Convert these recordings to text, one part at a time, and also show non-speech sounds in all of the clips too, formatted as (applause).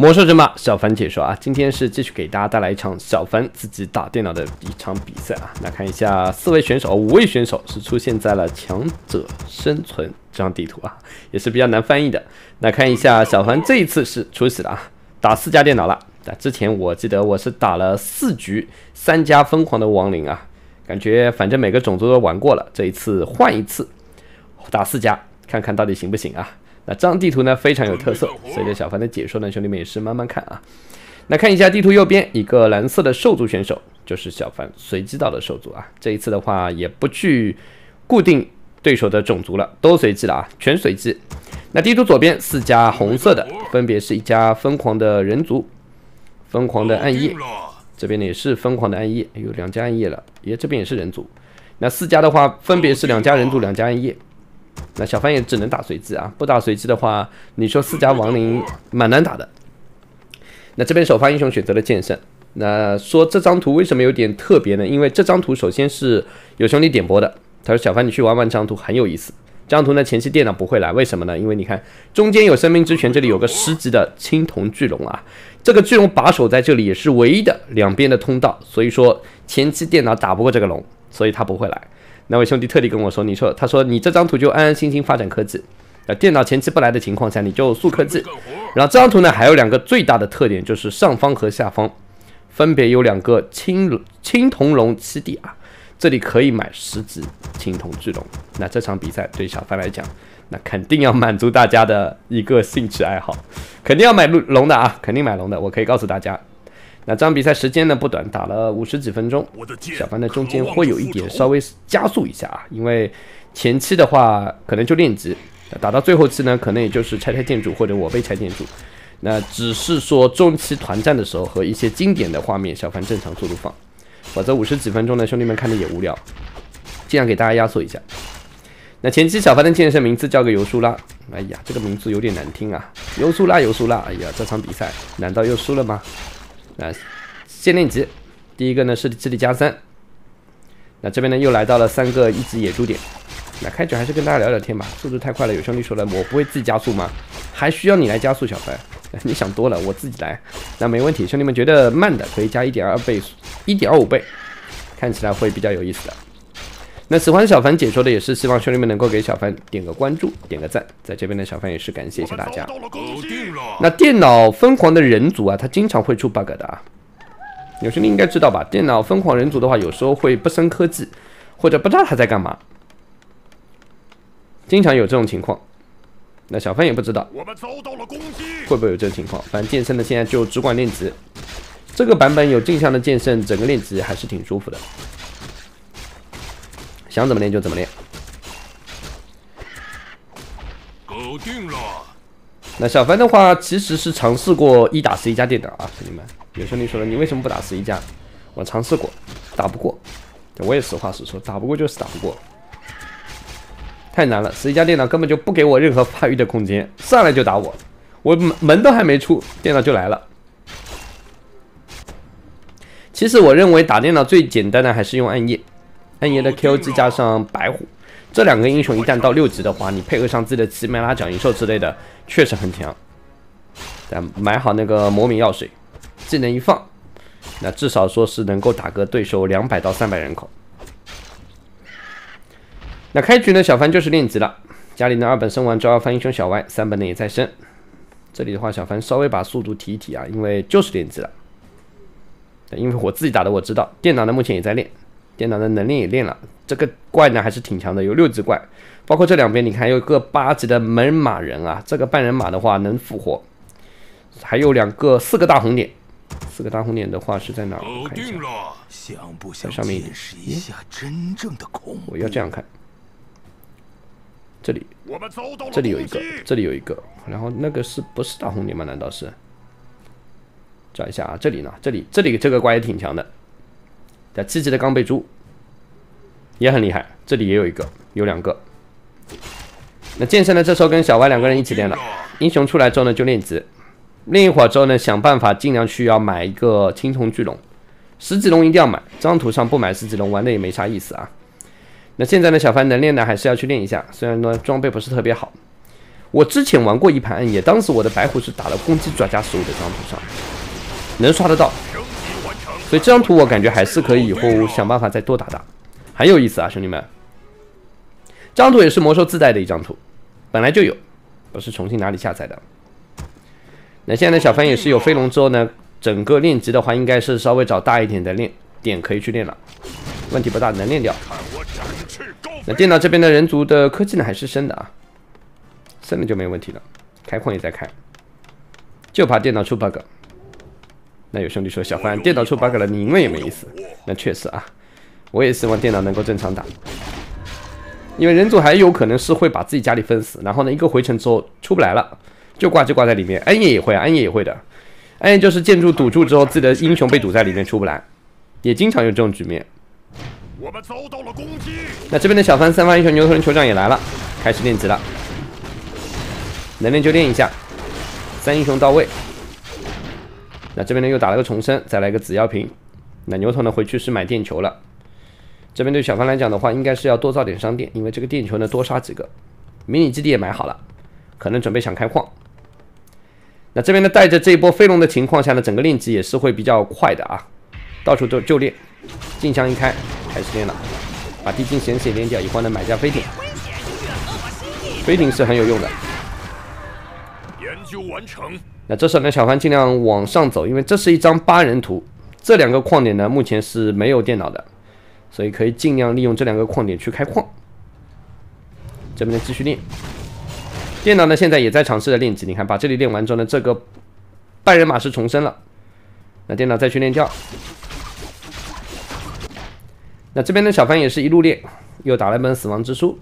魔兽争霸小凡解说啊，今天是继续给大家带来一场小凡自己打电脑的一场比赛啊。来看一下四位选手、五位选手是出现在了强者生存这张地图啊，也是比较难翻译的。来看一下小凡这一次是出息了啊，打四家电脑了。那之前我记得我是打了四局三家疯狂的亡灵啊，感觉反正每个种族都玩过了，这一次换一次打四家，(laughs) 看看到底行不行啊。那这张地图呢非常有特色，随着小凡的解说呢，兄弟们也是慢慢看啊。那看一下地图右边一个蓝色的兽族选手，就是小凡随机到的兽族啊。这一次的话也不去固定对手的种族了，都随机了啊，全随机。那地图左边四家红色的，分别是一家疯狂的人族、疯狂的暗夜，这边呢也是疯狂的暗夜，有两家暗夜了，也，这边也是人族。那四家的话，分别是两家人族，两家暗夜。那小凡也只能打随机啊，不打随机的话，你说四家亡灵 (coughs) 蛮难打的。那这边首发英雄选择了剑圣。那说这张图为什么有点特别呢？因为这张图首先是有兄弟点播的，他说小凡你去玩玩这张图很有意思。这张图呢前期电脑不会来，为什么呢？因为你看中间有生命之泉，这里有个十级的青铜巨龙啊，这个巨龙把守在这里也是唯一的两边的通道，所以说前期电脑打不过这个龙，所以他不会来。那位兄弟特地跟我说：“你说，他说你这张图就安安心心发展科技，啊，电脑前期不来的情况下，你就速科技。然后这张图呢，还有两个最大的特点，就是上方和下方分别有两个青青铜龙七地啊，这里可以买十只青铜巨龙。那这场比赛对小范来讲，那肯定要满足大家的一个兴趣爱好，肯定要买龙的啊，肯定买龙的。我可以告诉大家。”那这场比赛时间呢不短，打了五十几分钟。小凡的中间会有一点稍微加速一下啊，因为前期的话可能就练级，打到最后期呢可能也就是拆拆建筑或者我被拆建筑。那只是说中期团战的时候和一些经典的画面，小凡正常速度放，否则五十几分钟呢兄弟们看着也无聊。尽量给大家压缩一下。那前期小凡的健身名字叫个尤苏拉，哎呀这个名字有点难听啊，尤苏拉尤苏拉，哎呀这场比赛难道又输了吗？那先练级，第一个呢是智力加三。那这边呢又来到了三个一级野猪点。那开局还是跟大家聊聊天吧，速度太快了。有兄弟说了，我不会自己加速吗？还需要你来加速，小白？(laughs) 你想多了，我自己来。那没问题，兄弟们觉得慢的可以加一点二倍，一点二五倍，看起来会比较有意思的。那喜欢小凡解说的，也是希望兄弟们能够给小凡点个关注，点个赞。在这边的小凡也是感谢一下大家。那电脑疯狂的人族啊，他经常会出 bug 的啊。有兄弟应该知道吧？电脑疯狂人族的话，有时候会不升科技，或者不知道他在干嘛，经常有这种情况。那小凡也不知道会不会有这种情况。反正剑圣的现在就只管练级，这个版本有镜像的剑圣，整个练级还是挺舒服的。想怎么练就怎么练。搞定了。那小凡的话，其实是尝试过一打十一家电脑啊，兄弟们。有兄弟说了，你为什么不打十一家？我尝试过，打不过。我也实话实说，打不过就是打不过。太难了，十一家电脑根本就不给我任何发育的空间，上来就打我，我门都还没出，电脑就来了。其实我认为打电脑最简单的还是用暗夜。恩爷的 KOG 加上白虎这两个英雄，一旦到六级的话，你配合上自己的奇麦拉蒋银兽之类的，确实很强。但买好那个魔敏药水，技能一放，那至少说是能够打个对手两百到三百人口。那开局呢，小凡就是练级了，家里的二本升完之后翻英雄小歪，三本呢也在升。这里的话，小凡稍微把速度提一提啊，因为就是练级了。因为我自己打的我知道，电脑呢目前也在练。电脑的能力也练了，这个怪呢还是挺强的，有六级怪，包括这两边你看有个八级的门马人啊，这个半人马的话能复活，还有两个四个大红点，四个大红点的话是在哪？我看一下，在上面一点。我要这样看，这里，这里有一个，这里有一个，然后那个是不是大红点吗？难道是？找一下啊，这里呢，这里这里这个怪也挺强的。在七级的钢背猪也很厉害，这里也有一个，有两个。那剑圣呢？这时候跟小歪两个人一起练了。英雄出来之后呢，就练级，练一会儿之后呢，想办法尽量去要买一个青铜巨龙，十级龙一定要买。这张图上不买十级龙，玩的也没啥意思啊。那现在呢，小凡能练的还是要去练一下，虽然呢装备不是特别好。我之前玩过一盘暗夜，当时我的白虎是打了攻击转加十五的这张图上，能刷得到。所以这张图我感觉还是可以以后想办法再多打打，很有意思啊，兄弟们。这张图也是魔兽自带的一张图，本来就有，不是重新哪里下载的。那现在的小帆也是有飞龙之后呢，整个练级的话，应该是稍微找大一点的练点可以去练了，问题不大，能练掉。那电脑这边的人族的科技呢还是升的啊，升了就没问题了，开矿也在开，就怕电脑出 bug。那有兄弟说小帆电脑出 bug 了，你赢了也没意思。那确实啊，我也希望电脑能够正常打，因为人族还有可能是会把自己家里封死，然后呢一个回城之后出不来了。就挂就挂在里面，暗夜也会，暗夜也会的。暗夜就是建筑堵住之后，自己的英雄被堵在里面出不来，也经常有这种局面。我们遭到了攻击。那这边的小帆三发英雄牛头人酋长也来了，开始练级了。能练就练一下，三英雄到位。那这边呢又打了个重生，再来一个紫药瓶。那牛头呢回去是买电球了。这边对小帆来讲的话，应该是要多造点商店，因为这个电球呢多刷几个。迷你基地也买好了，可能准备想开矿。那这边呢，带着这一波飞龙的情况下呢，整个练级也是会比较快的啊，到处都就练，镜像一开，开始练了，把地精显血练掉以后呢，买架飞艇，飞艇是很有用的。研究完成。那这时候呢，小帆尽量往上走，因为这是一张八人图，这两个矿点呢，目前是没有电脑的，所以可以尽量利用这两个矿点去开矿。这边呢，继续练。电脑呢，现在也在尝试着练级。你看，把这里练完之后呢，这个半人马是重生了。那电脑再去练掉。那这边的小帆也是一路练，又打了一本死亡之书。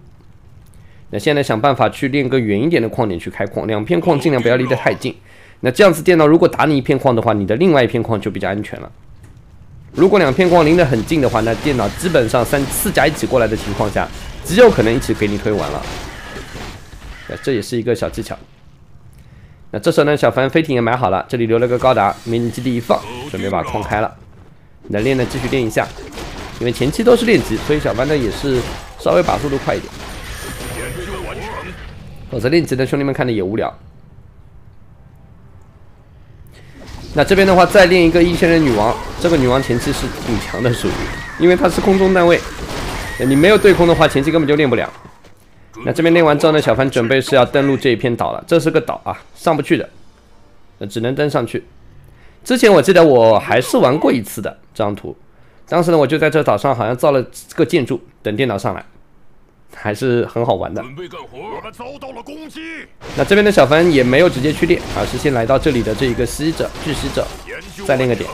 那现在想办法去练个远一点的矿点去开矿，两片矿尽量不要离得太近。那这样子，电脑如果打你一片矿的话，你的另外一片矿就比较安全了。如果两片矿离得很近的话，那电脑基本上三四家一起过来的情况下，极有可能一起给你推完了。那这也是一个小技巧。那这时候呢，小帆飞艇也买好了，这里留了个高达，迷你基地一放，准备把矿开了。能练呢，继续练一下，因为前期都是练级，所以小帆呢也是稍微把速度快一点。否则练级的兄弟们看的也无聊。那这边的话，再练一个一千人女王，这个女王前期是挺强的，属于，因为她是空中单位，你没有对空的话，前期根本就练不了。那这边练完之后呢，小帆准备是要登陆这一片岛了。这是个岛啊，上不去的，那只能登上去。之前我记得我还是玩过一次的这张图，当时呢我就在这岛上好像造了个建筑，等电脑上来，还是很好玩的。准备干活，我们遭到了攻击。那这边的小凡也没有直接去练，而是先来到这里的这一个吸者巨吸者，再练个点，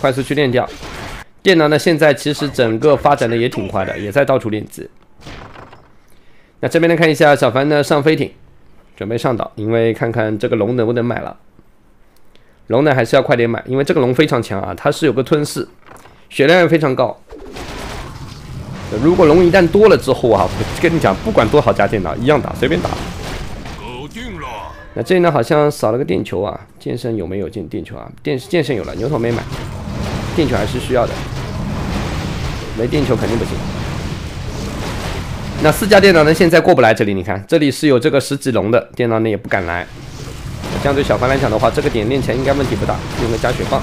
快速去练掉。电脑呢，现在其实整个发展的也挺快的，也在到处练级。那这边呢，看一下小凡呢上飞艇，准备上岛，因为看看这个龙能不能买了。龙呢还是要快点买，因为这个龙非常强啊，它是有个吞噬，血量也非常高。如果龙一旦多了之后啊，我跟你讲，不管多少家电脑，一样打，随便打。搞定了。那这里呢，好像少了个电球啊，剑圣有没有剑电球啊？电剑圣有了，牛头没买。电球还是需要的，没电球肯定不行。那四家电脑呢？现在过不来这里，你看这里是有这个十几龙的电脑呢，也不敢来。这样对小凡来讲的话，这个点练起来应该问题不大。用个加血棒，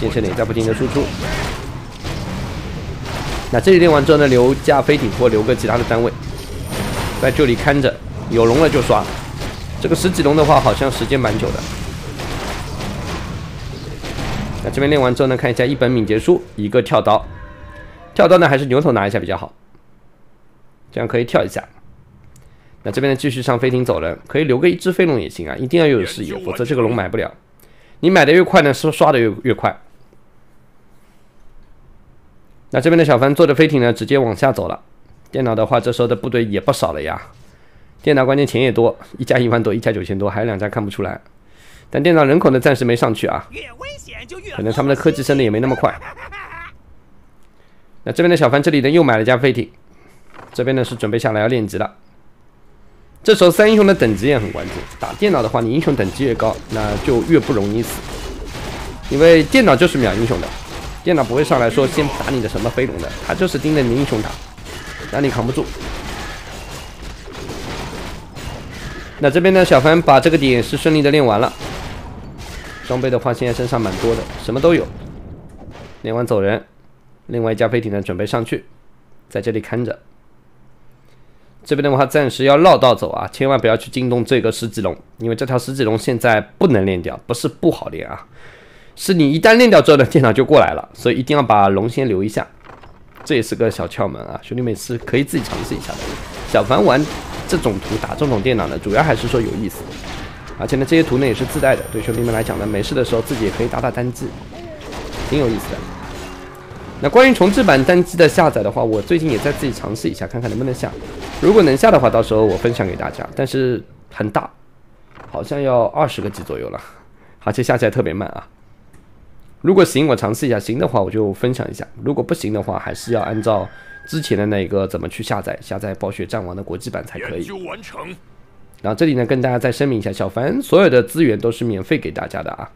剑圣也在不停的输出。那这里练完之后呢，留架飞艇或留个其他的单位，在这里看着，有龙了就刷。这个十几龙的话，好像时间蛮久的。那这边练完之后呢，看一下一本敏捷书，一个跳刀，跳刀呢还是牛头拿一下比较好，这样可以跳一下。那这边呢继续上飞艇走人，可以留个一只飞龙也行啊，一定要有视野，否则这个龙买不了。你买的越快呢，刷刷的越越快。那这边的小帆坐着飞艇呢，直接往下走了。电脑的话，这时候的部队也不少了呀。电脑关键钱也多，一家一万多，一家九千多，还有两家看不出来。但电脑人口呢暂时没上去啊。可能他们的科技升的也没那么快。那这边的小帆这里呢又买了架飞艇，这边呢是准备下来要练级了。这时候三英雄的等级也很关键，打电脑的话，你英雄等级越高，那就越不容易死，因为电脑就是秒英雄的，电脑不会上来说先打你的什么飞龙的，他就是盯着你英雄打，让你扛不住。那这边呢，小凡把这个点是顺利的练完了。装备的话，现在身上蛮多的，什么都有。练完走人，另外一架飞艇呢，准备上去，在这里看着。这边的话，暂时要绕道走啊，千万不要去惊动这个十级龙，因为这条十级龙现在不能练掉，不是不好练啊，是你一旦练掉之后呢，电脑就过来了，所以一定要把龙先留一下，这也是个小窍门啊，兄弟们是可以自己尝试一下的。小凡玩这种图打这种电脑呢，主要还是说有意思。而且呢，这些图呢也是自带的，对兄弟们来讲呢，没事的时候自己也可以打打单机，挺有意思的。那关于重置版单机的下载的话，我最近也在自己尝试一下，看看能不能下。如果能下的话，到时候我分享给大家。但是很大，好像要二十个 G 左右了，而且下起来特别慢啊。如果行，我尝试一下；行的话，我就分享一下；如果不行的话，还是要按照之前的那个怎么去下载，下载暴雪战王的国际版才可以。然后这里呢，跟大家再声明一下，小凡所有的资源都是免费给大家的啊，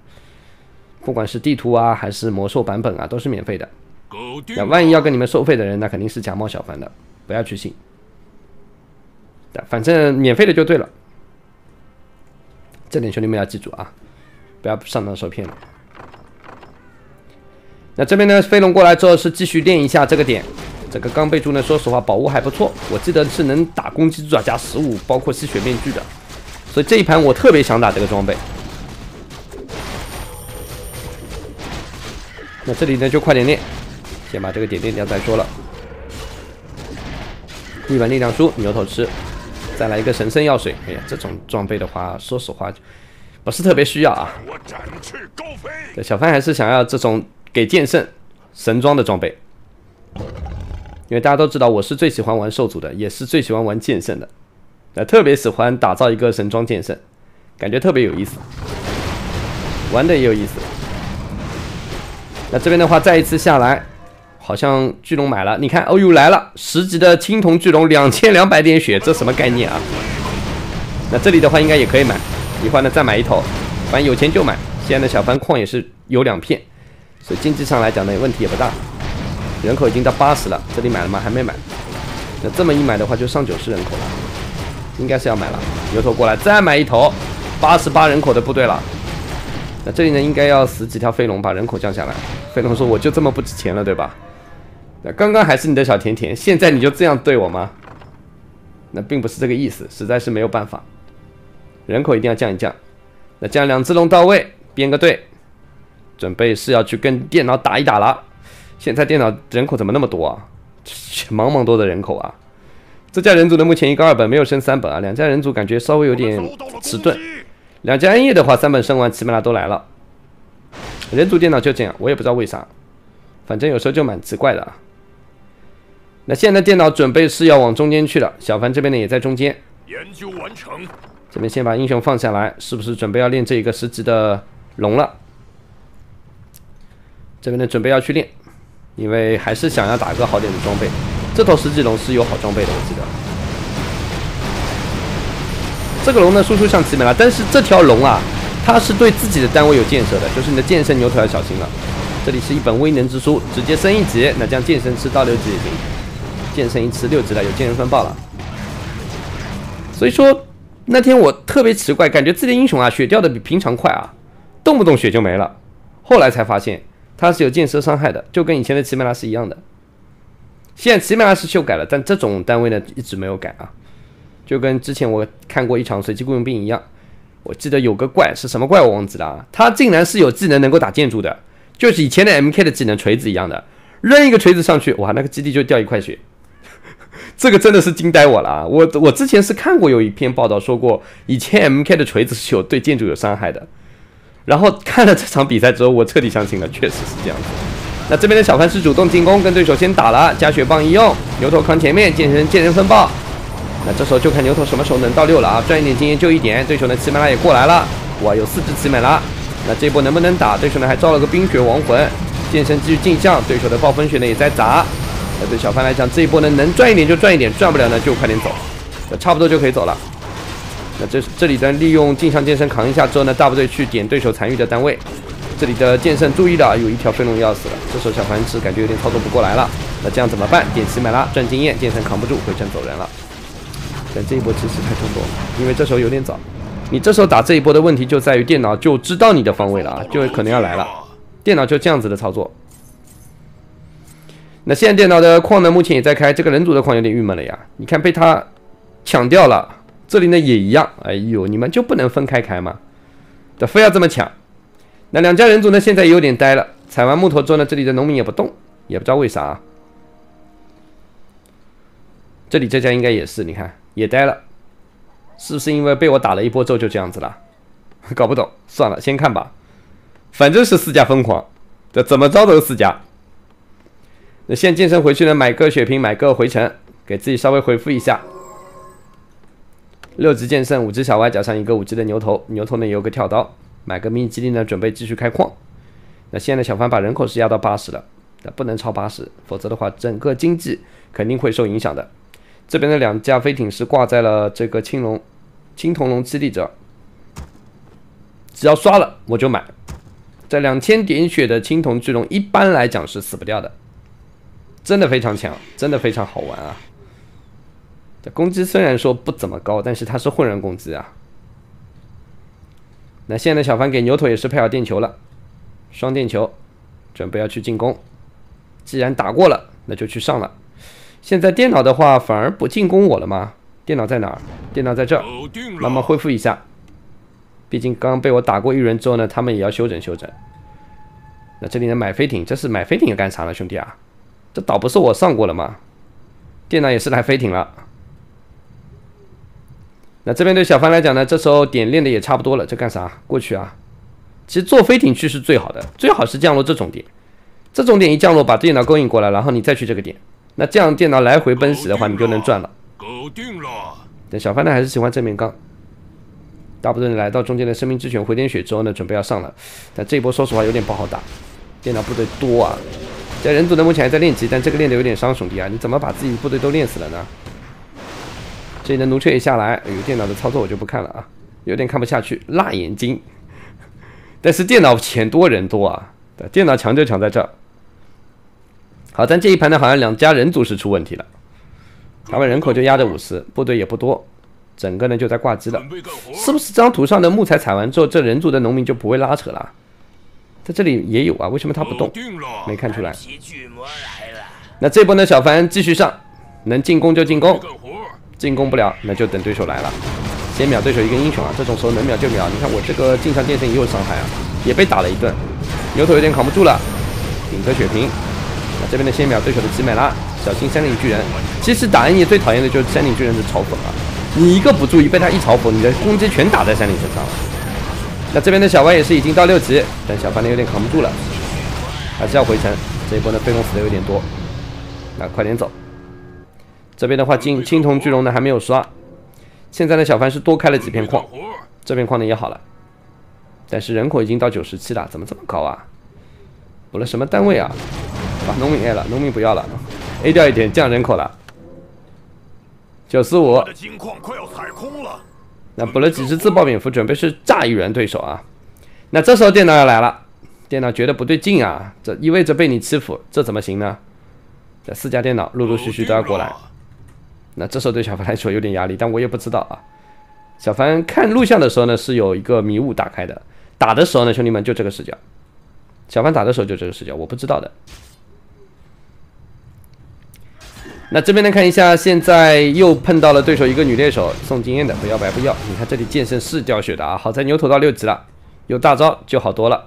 不管是地图啊，还是魔兽版本啊，都是免费的。那万一要跟你们收费的人，那肯定是假冒小凡的，不要去信。反正免费的就对了，这点兄弟们要记住啊，不要上当受骗了。那这边呢，飞龙过来之后是继续练一下这个点。这个钢背猪呢，说实话宝物还不错，我记得是能打攻击爪加十五，包括吸血面具的，所以这一盘我特别想打这个装备。那这里呢就快点练，先把这个点练掉再说了。一碗力量书，牛头吃，再来一个神圣药水。哎呀，这种装备的话，说实话不是特别需要啊。对，小范还是想要这种给剑圣神装的装备。因为大家都知道，我是最喜欢玩兽族的，也是最喜欢玩剑圣的，那特别喜欢打造一个神装剑圣，感觉特别有意思，玩的也有意思。那这边的话，再一次下来，好像巨龙买了，你看，哦呦来了，十级的青铜巨龙，两千两百点血，这什么概念啊？那这里的话应该也可以买，一会呢再买一头，反正有钱就买。现在的小番矿也是有两片，所以经济上来讲呢，问题也不大。人口已经到八十了，这里买了吗？还没买。那这么一买的话，就上九十人口了，应该是要买了。牛头过来，再买一头，八十八人口的部队了。那这里呢，应该要死几条飞龙，把人口降下来。飞龙说：“我就这么不值钱了，对吧？”那刚刚还是你的小甜甜，现在你就这样对我吗？那并不是这个意思，实在是没有办法。人口一定要降一降。那降两只龙到位，编个队，准备是要去跟电脑打一打了。现在电脑人口怎么那么多啊？茫茫多的人口啊！这家人族的目前一个二本没有升三本啊，两家人族感觉稍微有点迟钝。两家恩业的话，三本升完，起码都来了。人族电脑就这样，我也不知道为啥，反正有时候就蛮奇怪的啊。那现在电脑准备是要往中间去了，小凡这边呢也在中间。研究完成。这边先把英雄放下来，是不是准备要练这一个十级的龙了？这边呢准备要去练。因为还是想要打个好点的装备，这头十级龙是有好装备的，我记得。这个龙呢，输出像奇美拉，但是这条龙啊，它是对自己的单位有建设的，就是你的剑圣牛头要小心了。这里是一本威能之书，直接升一级，那将剑圣吃到六级也行。剑圣一吃六级了，有剑人风暴了。所以说那天我特别奇怪，感觉自己的英雄啊，血掉的比平常快啊，动不动血就没了。后来才发现。它是有箭射伤害的，就跟以前的奇美拉是一样的。现在奇美拉是修改了，但这种单位呢一直没有改啊。就跟之前我看过一场随机雇佣兵一样，我记得有个怪是什么怪我忘记了啊，他竟然是有技能能够打建筑的，就是以前的 MK 的技能锤子一样的，扔一个锤子上去，哇，那个基地就掉一块血，(laughs) 这个真的是惊呆我了啊！我我之前是看过有一篇报道说过，以前 MK 的锤子是有对建筑有伤害的。然后看了这场比赛之后，我彻底相信了，确实是这样子。那这边的小潘是主动进攻，跟对手先打了，加血棒一用，牛头扛前面，剑神剑人风暴。那这时候就看牛头什么时候能到六了啊，赚一点经验就一点。对手呢，奇美拉也过来了，哇，有四只奇美拉。那这波能不能打？对手呢还招了个冰雪亡魂，剑神继续镜像，对手的暴风雪呢也在砸。那对小潘来讲，这一波呢能赚一点就赚一点，赚不了呢就快点走，那差不多就可以走了。那这这里的利用镜像剑圣扛一下之后呢，大部队去点对手残余的单位。这里的剑圣注意了，有一条飞龙要死了。这时候小凡是感觉有点操作不过来了。那这样怎么办？点奇买拉赚经验，剑圣扛不住，回城走人了。但这一波其实太冲动了，因为这时候有点早。你这时候打这一波的问题就在于电脑就知道你的方位了啊，就可能要来了。电脑就这样子的操作。那现在电脑的矿呢，目前也在开，这个人族的矿有点郁闷了呀。你看被他抢掉了，这里呢也一样。哎呦，你们就不能分开开吗？这非要这么抢？那两家人族呢，现在也有点呆了。采完木头之后呢，这里的农民也不动，也不知道为啥。这里这家应该也是，你看也呆了。是不是因为被我打了一波之后就这样子了？(laughs) 搞不懂，算了，先看吧。反正是四家疯狂，这怎么着都是四家。那现在健身回去呢，买个血瓶，买个回城，给自己稍微回复一下。六只剑圣，五只小歪，加上一个五只的牛头，牛头呢有个跳刀，买个秘密基地呢，准备继续开矿。那现在小凡把人口是压到八十了，那不能超八十，否则的话整个经济肯定会受影响的。这边的两架飞艇是挂在了这个青龙、青铜龙基地这，只要刷了我就买。这两千点血的青铜巨龙一般来讲是死不掉的，真的非常强，真的非常好玩啊！攻击虽然说不怎么高，但是它是混人攻击啊。那现在小凡给牛头也是配好电球了，双电球，准备要去进攻。既然打过了，那就去上了。现在电脑的话反而不进攻我了吗？电脑在哪儿？电脑在这儿，慢慢恢复一下。毕竟刚刚被我打过一轮之后呢，他们也要休整休整。那这里呢买飞艇，这是买飞艇要干啥呢，兄弟啊？这岛不是我上过了吗？电脑也是来飞艇了。那这边对小凡来讲呢，这时候点练的也差不多了，这干啥？过去啊！其实坐飞艇去是最好的，最好是降落这种点，这种点一降落把电脑勾引过来，然后你再去这个点。那这样电脑来回奔驰的话，你就能赚了。搞定了。但小帆呢还是喜欢正面刚。大部队来到中间的生命之泉回点血之后呢，准备要上了。但这一波说实话有点不好打，电脑部队多啊。在人族呢目前还在练级，但这个练的有点伤兄弟啊！你怎么把自己部队都练死了呢？这里的奴雀也下来，有，电脑的操作我就不看了啊，有点看不下去，辣眼睛。但是电脑钱多人多啊，对电脑强就强在这儿。好，但这一盘呢，好像两家人族是出问题了。他们人口就压着五十，部队也不多，整个呢就在挂机了。是不是这张图上的木材采完之后，这人族的农民就不会拉扯了？在这里也有啊，为什么他不动？没看出来。那这波呢，小凡继续上，能进攻就进攻，进攻不了那就等对手来了。先秒对手一个英雄啊，这种时候能秒就秒。你看我这个镜像剑圣也有伤害啊，也被打了一顿，牛头有点扛不住了，顶个血瓶。那这边的先秒对手的集美拉，小心山岭巨人。其实打 N 野最讨厌的就是山岭巨人的嘲讽啊！你一个不注意被他一嘲讽，你的攻击全打在山岭身上了。那这边的小歪也是已经到六级，但小凡呢有点扛不住了，还是要回城。这一波呢被动死的有点多，那快点走。这边的话金青铜巨龙呢还没有刷，现在呢小凡是多开了几片矿，这片矿呢也好了，但是人口已经到九十七了，怎么这么高啊？补了什么单位啊？把农民 A 了，农民不要了，A 掉一点降人口了，九四五。那补了几只自爆蝙蝠，准备是炸一轮对手啊。那这时候电脑要来了，电脑觉得不对劲啊，这意味着被你欺负，这怎么行呢？这四家电脑陆陆续续都要过来，那这时候对小凡来说有点压力，但我也不知道啊。小凡看录像的时候呢，是有一个迷雾打开的，打的时候呢，兄弟们就这个视角。小凡打的时候就这个视角，我不知道的。那这边呢，看一下，现在又碰到了对手一个女猎手送经验的，不要白不要。你看这里剑圣是掉血的啊，好在牛头到六级了，有大招就好多了。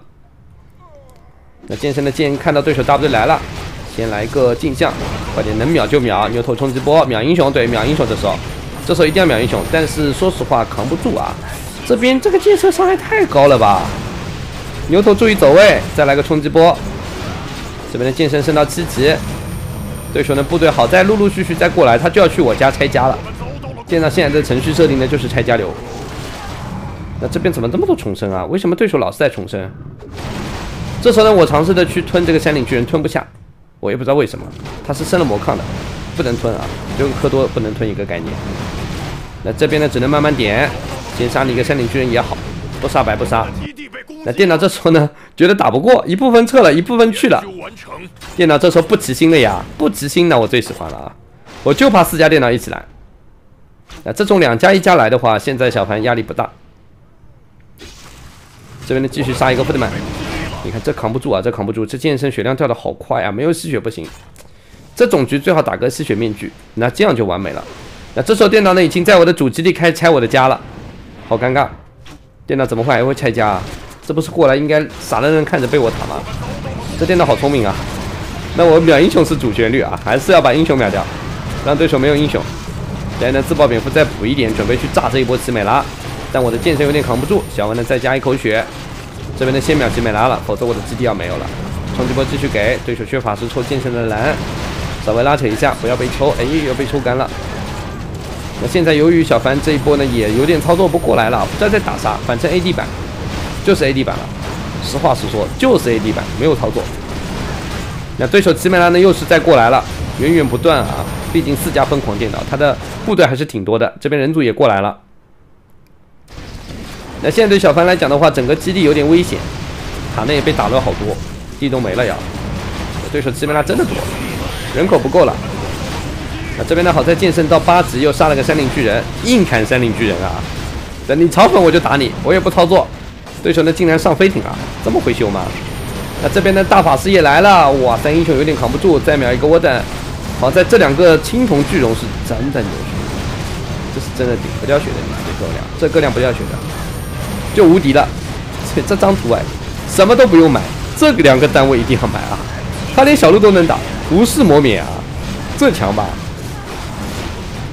那剑圣的剑看到对手大部队来了，先来个镜像，快点能秒就秒。牛头冲击波秒英雄，对秒英雄的时候，这时候一定要秒英雄。但是说实话扛不住啊，这边这个剑圣伤害太高了吧？牛头注意走位，再来个冲击波。这边的剑圣升到七级。对手的部队好在陆陆续续再过来，他就要去我家拆家了。见到现在的程序设定呢，就是拆家流。那这边怎么这么多重生啊？为什么对手老是在重生？这时候呢，我尝试的去吞这个山岭巨人，吞不下，我也不知道为什么。他是升了魔抗的，不能吞啊，就跟科多不能吞一个概念。那这边呢，只能慢慢点，先杀你一个山顶巨人也好，不杀白不杀。那电脑这时候呢，觉得打不过，一部分撤了，一部分去了。电脑这时候不齐心了呀，不齐心那我最喜欢了啊！我就怕四家电脑一起来。那这种两家一家来的话，现在小盘压力不大。这边呢继续杀一个布德曼，你看这扛不住啊，这扛不住，这剑圣血量掉的好快啊，没有吸血不行。这种局最好打个吸血面具，那这样就完美了。那这时候电脑呢已经在我的主基地开始拆我的家了，好尴尬。电脑怎么会还会拆家啊？这不是过来应该傻愣愣看着被我打吗？这电脑好聪明啊！那我秒英雄是主旋律啊，还是要把英雄秒掉，让对手没有英雄。现在呢自爆蝙蝠再补一点，准备去炸这一波奇美拉。但我的剑圣有点扛不住，小文呢再加一口血，这边的先秒奇美拉了，否则我的基地要没有了。冲击波继续给，对手缺法师抽剑圣的蓝，稍微拉扯一下，不要被抽，哎，又被抽干了。那现在由于小凡这一波呢也有点操作不过来了，不知道在打啥，反正 AD 版就是 AD 版了。实话实说，就是 AD 版没有操作。那对手奇美拉呢又是再过来了，源源不断啊，毕竟四家疯狂电脑，他的部队还是挺多的。这边人族也过来了。那现在对小凡来讲的话，整个基地有点危险，塔内也被打了好多，地都没了呀。对手基本上真的多，人口不够了。那这边呢，好在剑圣到八级又杀了个山林巨人，硬砍山林巨人啊！等你嘲讽我就打你，我也不操作。对手呢竟然上飞艇啊，这么会修吗？那这边的大法师也来了，哇三，英雄有点扛不住，再秒一个沃登。好在这两个青铜巨龙是真的牛血，这是真的顶不掉血的，这个量，这个量不掉血的。就无敌了，这这张图哎，什么都不用买，这个两个单位一定要买啊！他连小鹿都能打，无视魔免啊，这强吧？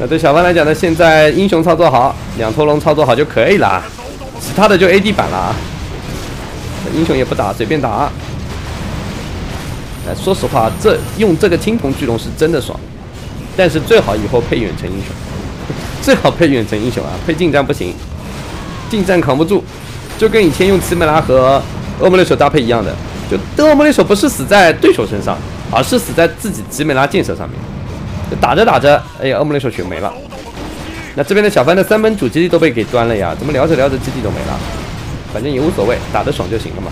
那对小凡来讲呢，现在英雄操作好，两头龙操作好就可以了啊，其他的就 AD 版了啊。英雄也不打，随便打。哎，说实话，这用这个青铜巨龙是真的爽，但是最好以后配远程英雄，(laughs) 最好配远程英雄啊，配近战不行。近战扛不住，就跟以前用奇美拉和恶魔猎手搭配一样的，就恶魔猎手不是死在对手身上，而是死在自己奇美拉建设上面。打着打着，哎呀，恶魔猎手血没了。那这边的小帆的三本主基地都被给端了呀，怎么聊着聊着基地都没了？反正也无所谓，打得爽就行了嘛。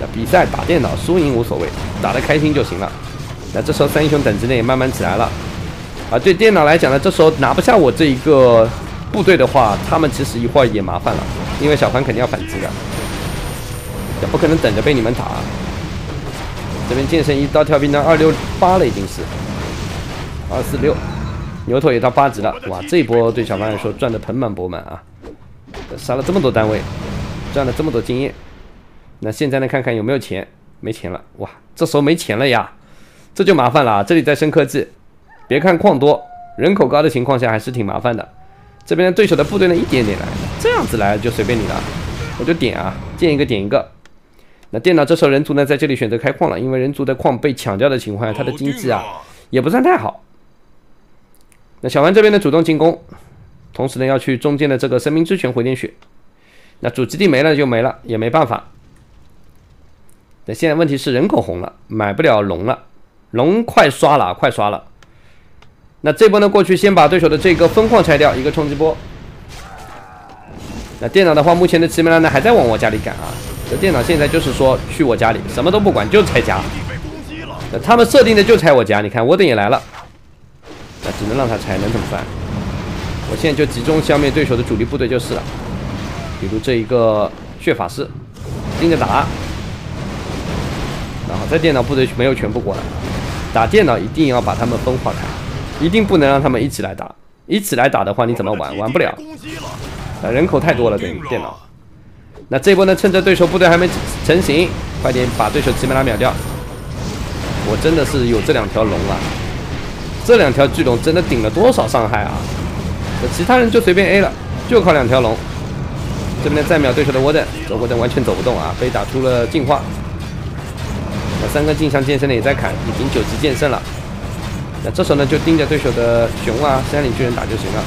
那比赛打电脑输赢无所谓，打得开心就行了。那这时候三英雄等级呢也慢慢起来了，啊，对电脑来讲呢，这时候拿不下我这一个。部队的话，他们其实一会儿也麻烦了，因为小凡肯定要反击的，也不可能等着被你们打。这边剑圣一刀跳兵到二六八了，已经是二四六，牛头也到八级了。哇，这一波对小凡来说赚的盆满钵满啊！杀了这么多单位，赚了这么多经验。那现在呢，看看有没有钱？没钱了，哇，这时候没钱了呀，这就麻烦了。啊这里在升科技，别看矿多，人口高的情况下还是挺麻烦的。这边对手的部队呢，一点点来，这样子来就随便你了，我就点啊，见一个点一个。那电脑这时候人族呢，在这里选择开矿了，因为人族的矿被抢掉的情况下，他的经济啊也不算太好。那小丸这边呢，主动进攻，同时呢要去中间的这个生命之泉回点血。那主基地没了就没了，也没办法。那现在问题是人口红了，买不了龙了，龙快刷了，快刷了。那这波呢？过去先把对手的这个分矿拆掉，一个冲击波。那电脑的话，目前的奇美拉呢还在往我家里赶啊。这电脑现在就是说去我家里，什么都不管，就拆家。那他们设定的就拆我家，你看沃登也来了，那只能让他拆，能怎么办？我现在就集中消灭对手的主力部队就是了，比如这一个血法师，盯着打。然后在电脑部队没有全部过来，打电脑一定要把他们分化开。一定不能让他们一起来打，一起来打的话，你怎么玩？玩不了。啊，人口太多了，对电脑。那这波呢？趁着对手部队还没成型，快点把对手奇美拉秒掉。我真的是有这两条龙啊，这两条巨龙真的顶了多少伤害啊！那其他人就随便 A 了，就靠两条龙。这边再秒对手的沃登，这沃登完全走不动啊，被打出了净化。那三个镜像剑圣呢也在砍，已经九级剑圣了。那这时候呢，就盯着对手的熊啊、山岭巨人打就行了。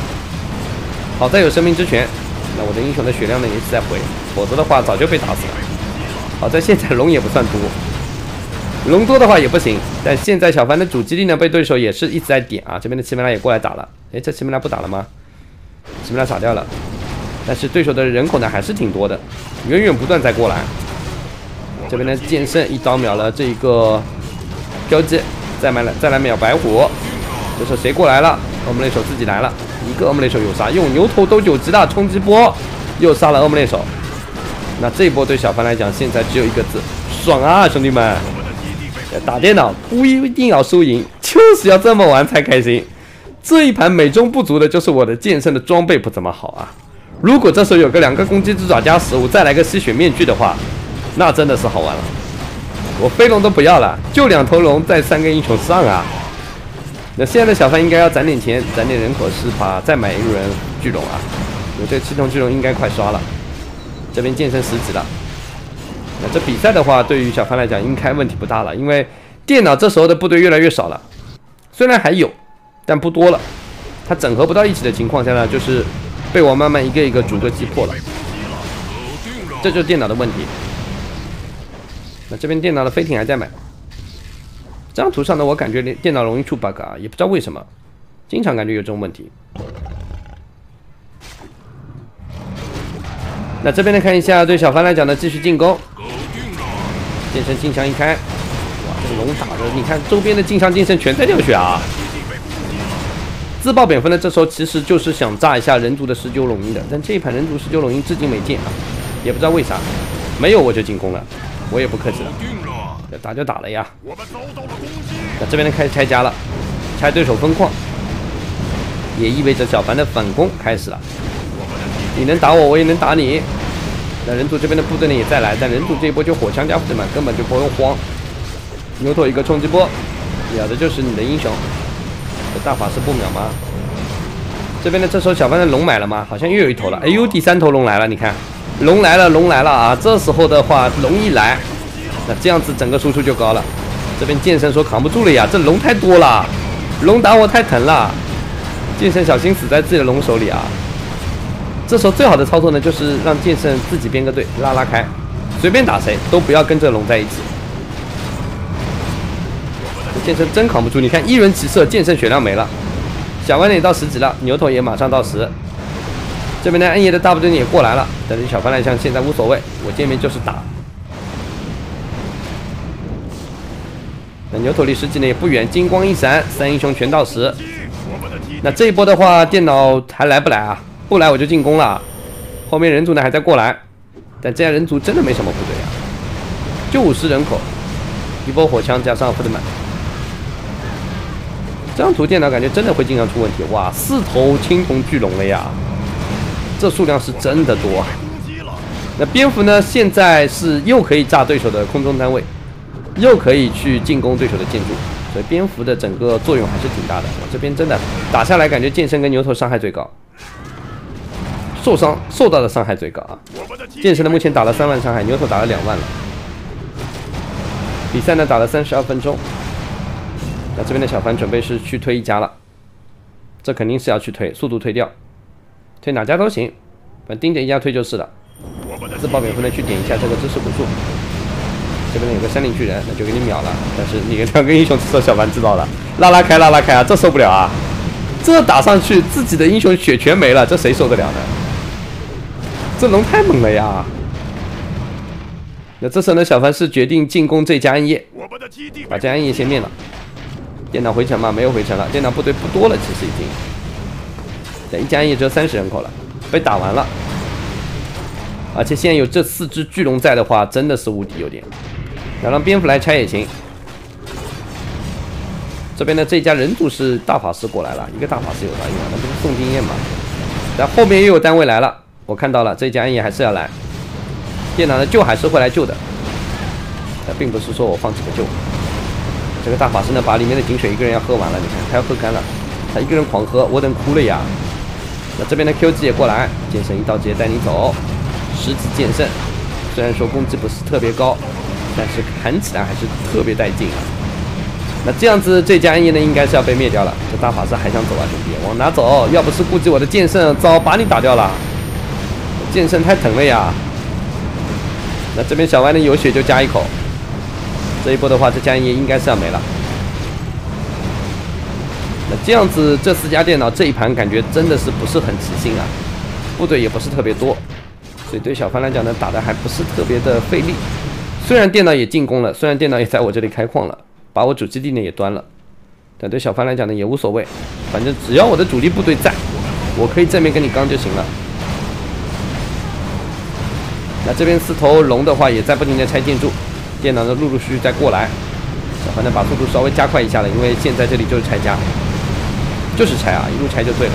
好在有生命之泉，那我的英雄的血量呢也一直在回，否则的话早就被打死了。好在现在龙也不算多，龙多的话也不行。但现在小凡的主基地呢，被对手也是一直在点啊。这边的奇门拉也过来打了，哎，这奇门拉不打了吗？奇门拉傻掉了。但是对手的人口呢还是挺多的，源源不断在过来。这边的剑圣一刀秒了这一个标记。再买了，再来秒白虎，这时候谁过来了？恶魔猎手自己来了，一个恶魔猎手有啥，用牛头都九级的冲击波又杀了恶魔猎手。那这一波对小凡来讲，现在只有一个字：爽啊，兄弟们！打电脑不一定要输赢，就是要这么玩才开心。这一盘美中不足的就是我的剑圣的装备不怎么好啊。如果这时候有个两个攻击之爪加十五，再来个吸血面具的话，那真的是好玩了。我飞龙都不要了，就两头龙再三个英雄上啊。那现在的小范应该要攒点钱，攒点人口是吧？再买一轮巨龙啊。我这七头巨龙应该快刷了。这边剑圣十级了。那这比赛的话，对于小范来讲应该问题不大了，因为电脑这时候的部队越来越少了，虽然还有，但不多了。它整合不到一起的情况下呢，就是。被我慢慢一个一个逐个击破了，这就是电脑的问题。那这边电脑的飞艇还在买。这张图上呢，我感觉电脑容易出 bug 啊，也不知道为什么，经常感觉有这种问题。那这边呢，看一下对小凡来讲呢，继续进攻。剑圣镜像一开，哇，这个龙打的，你看周边的镜像剑圣全在掉血啊。自爆蝙蝠呢？这时候其实就是想炸一下人族的十九龙鹰的，但这一盘人族十九龙鹰至今没见啊，也不知道为啥，没有我就进攻了，我也不客气了，要打就打了呀。那这边呢开始拆家了，拆对手分矿，也意味着小凡的反攻开始了。你能打我，我也能打你。那人族这边的部队呢也再来，但人族这一波就火枪加副嘛，根本就不用慌。牛头一个冲击波，秒的就是你的英雄。这大法师不秒吗？这边的这时候小凡的龙买了吗？好像又有一头了。哎呦，第三头龙来了，你看，龙来了，龙来了啊！这时候的话，龙一来，那这样子整个输出就高了。这边剑圣说扛不住了呀，这龙太多了，龙打我太疼了。剑圣小心死在自己的龙手里啊！这时候最好的操作呢，就是让剑圣自己编个队拉拉开，随便打谁都不要跟这龙在一起。剑圣真扛不住，你看一轮齐射，剑圣血量没了，小弯也到十级了，牛头也马上到十。这边呢暗夜的大部队也过来了，但是小帆来枪现在无所谓，我见面就是打。那牛头离十几呢也不远，金光一闪，三英雄全到十。那这一波的话，电脑还来不来啊？不来我就进攻了。后面人族呢还在过来，但这样人族真的没什么部队啊，就五十人口，一波火枪加上福德曼。这张图电脑感觉真的会经常出问题，哇，四头青铜巨龙了呀，这数量是真的多。那蝙蝠呢？现在是又可以炸对手的空中单位，又可以去进攻对手的建筑，所以蝙蝠的整个作用还是挺大的。我这边真的打下来，感觉剑圣跟牛头伤害最高，受伤受到的伤害最高啊。剑圣呢目前打了三万伤害，牛头打了两万了。比赛呢打了三十二分钟。那这边的小凡准备是去推一家了，这肯定是要去推，速度推掉，推哪家都行，反正盯着一家推就是了。自爆蝙蝠呢去点一下这个知识补助，这边呢有个山岭巨人，那就给你秒了。但是你两个英雄吃到小凡知道了，拉拉开拉拉开啊，这受不了啊！这打上去自己的英雄血全没了，这谁受得了呢？这龙太猛了呀！那这时候呢，小凡是决定进攻这家暗夜，把这暗夜先灭了。电脑回城吗？没有回城了。电脑部队不多了，其实已经。等一家也只有三十人口了，被打完了。而且现在有这四只巨龙在的话，真的是无敌有点。想让蝙蝠来拆也行。这边的这家人族是大法师过来了，一个大法师有啥用啊？那不是送经验吗？然后后面又有单位来了，我看到了，这家也还是要来。电脑的救还是会来救的，但并不是说我放几个救。这个大法师呢，把里面的井水一个人要喝完了，你看他要喝干了，他一个人狂喝，我等哭了呀。这边的 QG 也过来，剑圣一刀直接带你走，十级剑圣，虽然说攻击不是特别高，但是砍起来还是特别带劲啊。那这样子这家暗夜呢，应该是要被灭掉了。这大法师还想走啊，兄弟，往哪走？要不是顾及我的剑圣，早把你打掉了。剑圣太疼了呀。那这边小歪呢，有血就加一口。这一波的话，这家也应该是要没了。这样子，这四家电脑这一盘感觉真的是不是很齐心啊，部队也不是特别多，所以对小帆来讲呢，打的还不是特别的费力。虽然电脑也进攻了，虽然电脑也在我这里开矿了，把我主基地呢也端了，但对小帆来讲呢也无所谓，反正只要我的主力部队在，我可以正面跟你刚就行了。那这边四头龙的话也在不停的拆建筑，电脑呢陆陆续续在过来。小凡呢把速度稍微加快一下了，因为现在这里就是拆家，就是拆啊，一路拆就对了。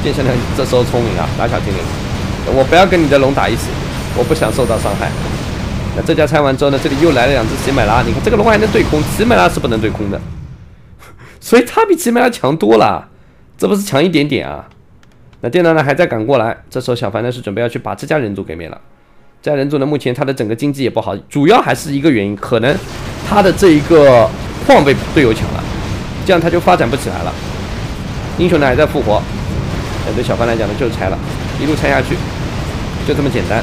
剑圣呢这时候聪明啊，打小精灵，我不要跟你的龙打一起，我不想受到伤害。那这家拆完之后呢，这里又来了两只奇美拉，你看这个龙还能对空，奇美拉是不能对空的，(laughs) 所以它比奇美拉强多了，这不是强一点点啊？那电脑呢还在赶过来，这时候小凡呢是准备要去把这家人族给灭了。这家人族呢目前他的整个经济也不好，主要还是一个原因，可能他的这一个矿被队友抢了，这样他就发展不起来了。英雄呢还在复活。对小凡来讲呢，就是拆了，一路拆下去，就这么简单。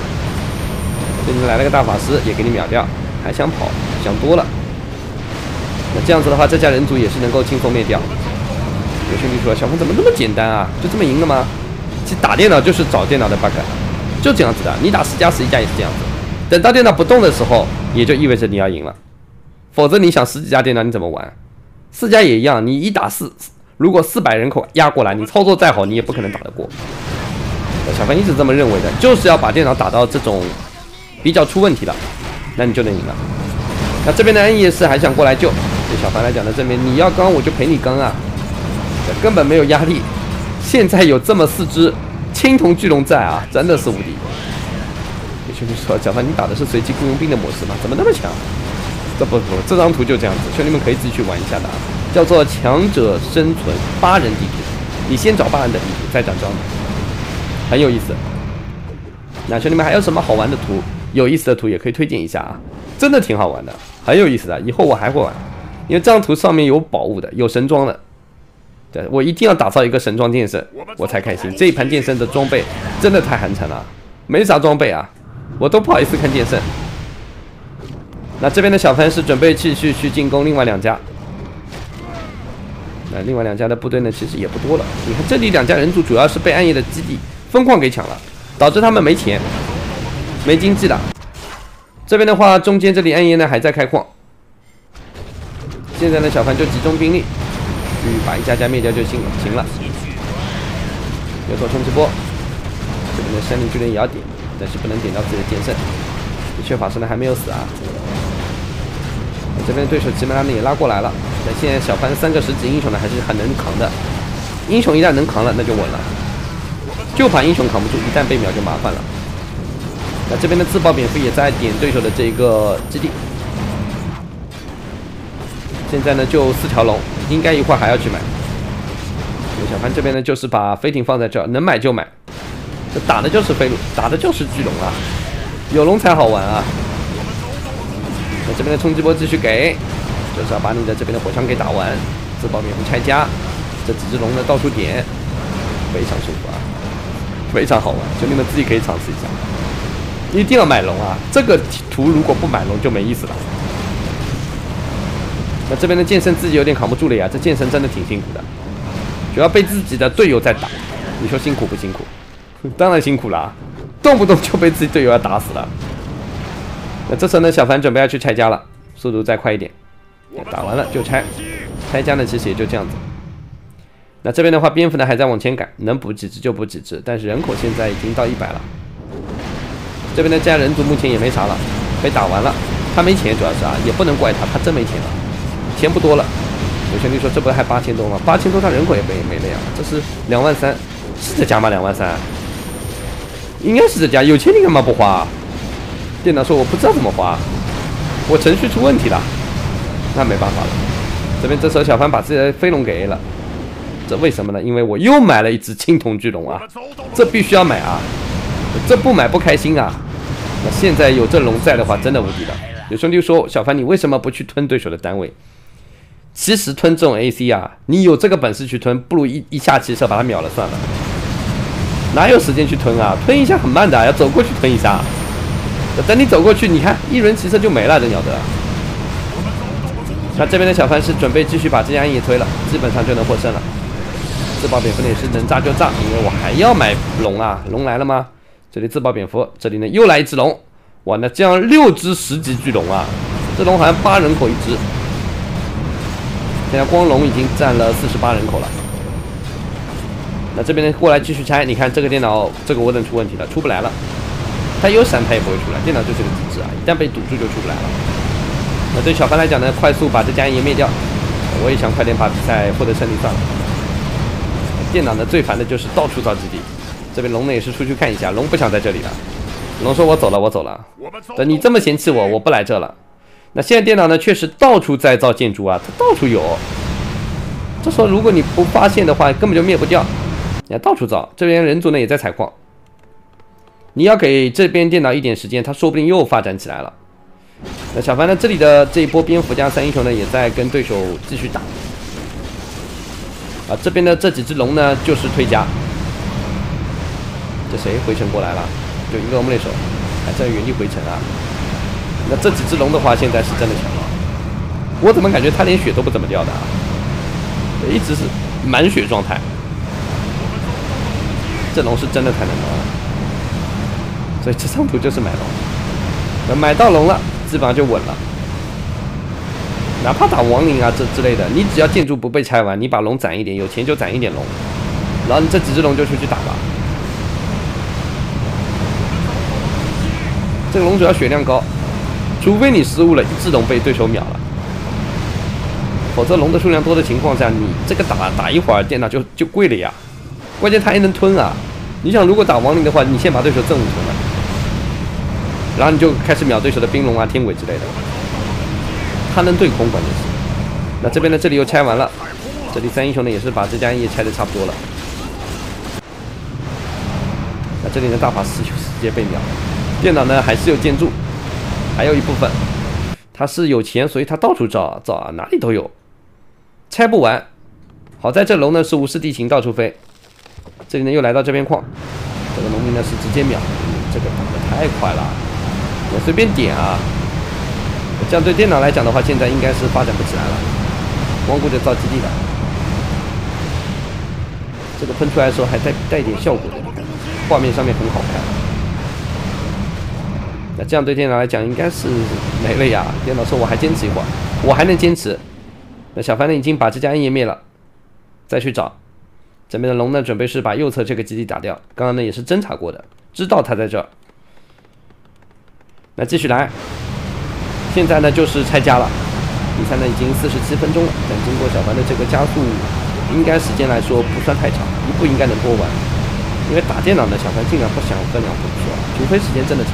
这里来了个大法师，也给你秒掉，还想跑，想多了。那这样子的话，这家人族也是能够轻松灭掉。有兄弟说，小凡怎么那么简单啊？就这么赢了吗？其实打电脑就是找电脑的 bug，就这样子的。你打十加十一加也是这样子，等到电脑不动的时候，也就意味着你要赢了。否则你想十几家电脑你怎么玩？四家也一样，你一打四。如果四百人口压过来，你操作再好，你也不可能打得过。小凡一直这么认为的，就是要把电脑打到这种比较出问题了，那你就能赢了。那这边的恩义是还想过来救，对小凡来讲呢，这边你要刚我就陪你刚啊，根本没有压力。现在有这么四只青铜巨龙在啊，真的是无敌。有兄弟说，小凡你打的是随机雇佣兵的模式吗？怎么那么强？这不不，这张图就这样子，兄弟们可以自己去玩一下的啊。叫做强者生存八人地图，你先找八人的地图，再找招，很有意思。那兄弟们还有什么好玩的图？有意思的图也可以推荐一下啊，真的挺好玩的，很有意思的。以后我还会玩，因为这张图上面有宝物的，有神装的。对我一定要打造一个神装剑圣，我才开心。这一盘剑圣的装备真的太寒碜了，没啥装备啊，我都不好意思看剑圣。那这边的小凡是准备继续去进攻另外两家。那另外两家的部队呢，其实也不多了。你看这里两家人族主要是被暗夜的基地分矿给抢了，导致他们没钱、没经济了。这边的话，中间这里暗夜呢还在开矿。现在呢，小凡就集中兵力去把一家家灭掉就行行了。有所冲击波，这边的山林巨人也要点，但是不能点到自己的剑圣。缺法师呢还没有死啊。这边对手基本上呢也拉过来了。那现在小潘三个十级英雄呢还是很能扛的，英雄一旦能扛了那就稳了，就怕英雄扛不住，一旦被秒就麻烦了。那这边的自爆蝙蝠也在点对手的这个基地，现在呢就四条龙，应该一会儿还要去买。小潘这边呢就是把飞艇放在这儿，能买就买，这打的就是飞龙，打的就是巨龙啊，有龙才好玩啊。那这边的冲击波继续给。就是要把你的这边的火枪给打完，自爆蝙蝠拆家，这几只龙呢到处点，非常舒服啊，非常好玩，兄弟们自己可以尝试一下，一定要买龙啊！这个图如果不买龙就没意思了。那这边的剑圣自己有点扛不住了呀，这剑圣真的挺辛苦的，主要被自己的队友在打，你说辛苦不辛苦？当然辛苦了，动不动就被自己队友要打死了。那这时候呢，小凡准备要去拆家了，速度再快一点。打完了就拆，拆家呢其实也就这样子。那这边的话，蝙蝠呢还在往前赶，能补几只就补几只，但是人口现在已经到一百了。这边的家人族目前也没啥了，被打完了。他没钱主要是啊，也不能怪他，他真没钱了，钱不多了。有兄弟说这不还八千多吗？八千多他人口也没没了呀。这是两万三，是这家吗？两万三，应该是这家。有钱你干嘛不花？电脑说我不知道怎么滑，我程序出问题了。那没办法了，这边这时候小凡把自己的飞龙给 A 了，这为什么呢？因为我又买了一只青铜巨龙啊，这必须要买啊，这不买不开心啊。那现在有这龙在的话，真的无敌了。有兄弟说小凡你为什么不去吞对手的单位？其实吞这种 AC 啊，你有这个本事去吞，不如一一下骑车把他秒了算了。哪有时间去吞啊？吞一下很慢的，要走过去吞一下。等你走过去，你看一轮骑车就没了，这鸟的。那这边的小凡是准备继续把这家也推了，基本上就能获胜了。自爆蝙蝠也是能炸就炸，因为我还要买龙啊！龙来了吗？这里自爆蝙蝠，这里呢又来一只龙，哇！那这样六只十级巨龙啊！这龙好像八人口一只，现在光龙已经占了四十八人口了。那这边呢过来继续拆，你看这个电脑这个涡轮出问题了，出不来了。它有闪它也不会出来，电脑就是个机制啊，一旦被堵住就出不来了。那对小凡来讲呢，快速把这家烟灭掉，我也想快点把比赛获得胜利算了。电脑呢最烦的就是到处造基地，这边龙呢也是出去看一下，龙不想在这里了。龙说：“我走了，我走了。等你这么嫌弃我，我不来这了。”那现在电脑呢确实到处在造建筑啊，它到处有。这时候如果你不发现的话，根本就灭不掉。你看到处造，这边人族呢也在采矿。你要给这边电脑一点时间，它说不定又发展起来了。那小凡呢，这里的这一波蝙蝠加三英雄呢，也在跟对手继续打。啊，这边的这几只龙呢，就是推加。这谁回城过来了？就一个恶魔猎手，还在原地回城啊。那这几只龙的话，现在是真的强了。我怎么感觉他连血都不怎么掉的啊？一直是满血状态，这龙是真的太难了，所以这张图就是买龙，那买到龙了，基本上就稳了。哪怕打亡灵啊这之类的，你只要建筑不被拆完，你把龙攒一点，有钱就攒一点龙，然后你这几只龙就出去打吧。这个龙主要血量高，除非你失误了，一只龙被对手秒了。否则龙的数量多的情况下，你这个打打一会儿电脑就就跪了呀。关键他还能吞啊！你想如果打亡灵的话，你先把对手震五吞了，然后你就开始秒对手的冰龙啊、天鬼之类的。他能对空，关键是。那这边呢，这里又拆完了，这里三英雄呢也是把这家也拆的差不多了。那这里的大法师就直接被秒。了，电脑呢还是有建筑，还有一部分，他是有钱，所以他到处造啊造啊，哪里都有。拆不完，好在这龙呢是无视地形到处飞，这里呢又来到这边矿，这个农民呢是直接秒，这个打的太快了，我随便点啊，这样对电脑来讲的话，现在应该是发展不起来了，光顾着造基地了，这个喷出来的时候还带带点效果的，画面上面很好看，那这样对电脑来讲应该是没了呀，电脑说我还坚持一会儿，我还能坚持。那小凡呢已经把这家暗夜灭了，再去找这边的龙呢，准备是把右侧这个基地打掉。刚刚呢也是侦查过的，知道他在这儿。那继续来，现在呢就是拆家了。比赛呢已经四十七分钟了，但经过小凡的这个加速，应该时间来说不算太长，一步应该能播完。因为打电脑呢，小凡尽量不想分两步说，除非时间真的长，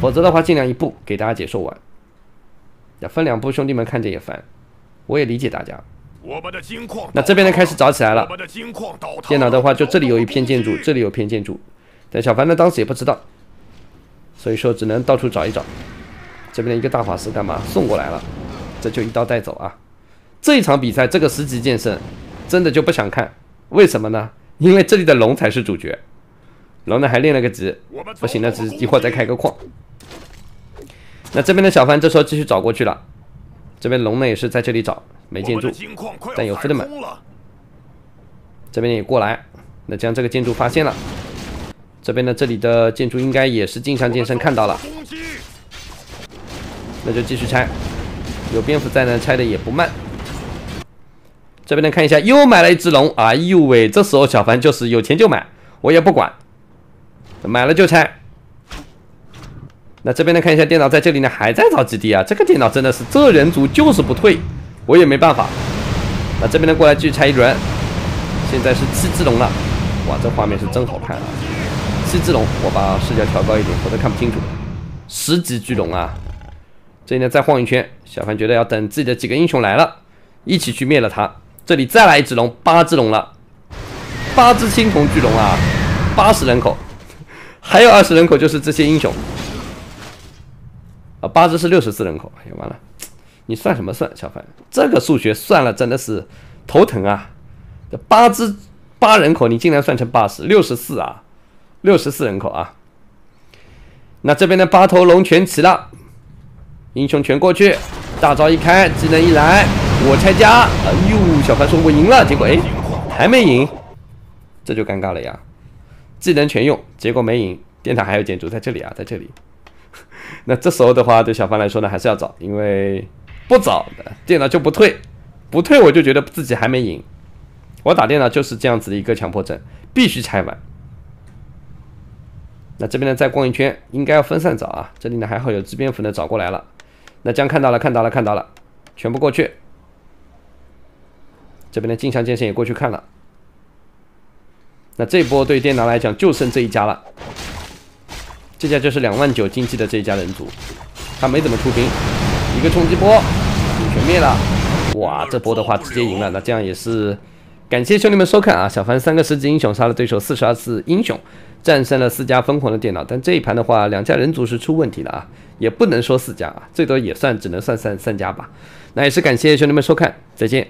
否则的话尽量一步给大家解说完。要分两步，兄弟们看着也烦。我也理解大家。我们的金矿，那这边呢开始找起来了。电脑的话，就这里有一片建筑，这里有片建筑，但小凡呢当时也不知道，所以说只能到处找一找。这边的一个大法师干嘛送过来了？这就一刀带走啊！这一场比赛这个十级剑圣真的就不想看，为什么呢？因为这里的龙才是主角，龙呢还练了个级，不行，那只一会儿再开个矿。那这边的小凡这时候继续找过去了。这边龙呢也是在这里找，没建筑，但有 f 的门。这边也过来，那将这个建筑发现了。这边呢，这里的建筑应该也是镜像健身看到了，那就继续拆。有蝙蝠在呢，拆的也不慢。这边呢，看一下，又买了一只龙。哎呦喂，这时候小凡就是有钱就买，我也不管，买了就拆。那这边呢？看一下电脑在这里呢，还在找基地啊！这个电脑真的是这人族就是不退，我也没办法。那这边呢，过来继续拆一轮。现在是七只龙了，哇，这画面是真好看啊！七只龙，我把视角调高一点，否则看不清楚。十级巨龙啊！这里呢再晃一圈，小凡觉得要等自己的几个英雄来了，一起去灭了他。这里再来一只龙，八只龙了，八只青铜巨龙啊！八十人口，还有二十人口就是这些英雄。啊，八只是六十四人口，哎呀完了，你算什么算，小凡？这个数学算了真的是头疼啊！这八只八人口，你竟然算成八十六十四啊？六十四人口啊！那这边的八头龙全齐了，英雄全过去，大招一开，技能一来，我拆家。哎呦，小凡说我赢了，结果哎还没赢，这就尴尬了呀！技能全用，结果没赢。电塔还有建筑在这里啊，在这里。(laughs) 那这时候的话，对小凡来说呢，还是要找，因为不找电脑就不退，不退我就觉得自己还没赢，我打电脑就是这样子的一个强迫症，必须拆完。那这边呢，再逛一圈，应该要分散找啊。这里呢还好有支蝙蝠呢找过来了。那将看到了，看到了，看到了，全部过去。这边的镜像剑圣也过去看了。那这波对电脑来讲就剩这一家了。这家就是两万九经济的这一家人族，他没怎么出兵，一个冲击波全灭了。哇，这波的话直接赢了。那这样也是感谢兄弟们收看啊！小凡三个十级英雄杀了对手四十二次英雄。战胜了四家疯狂的电脑，但这一盘的话，两家人族是出问题了啊，也不能说四家啊，最多也算只能算三三家吧。那也是感谢兄弟们收看，再见。